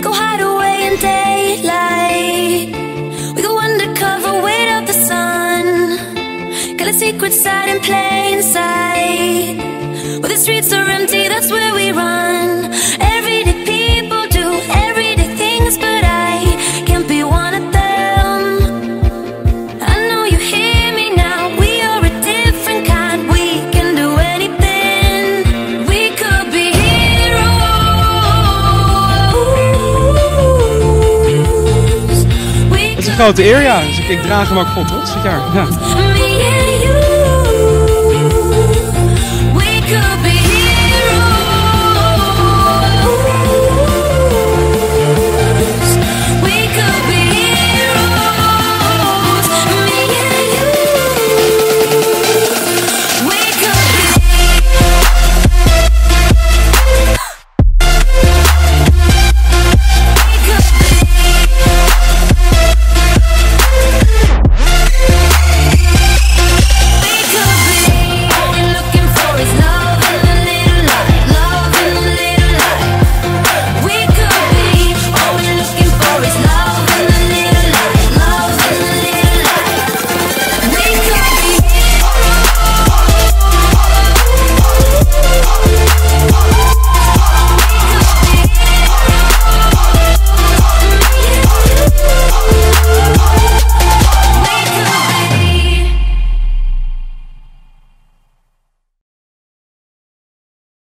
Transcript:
We go hide away in daylight. We go undercover, wait out the sun. Got a secret side and plain sight. Where the streets are empty, that's where we run. Het is een grote eer, ja. Dus ik, ik draag hem ook vol trots dit jaar. Ja.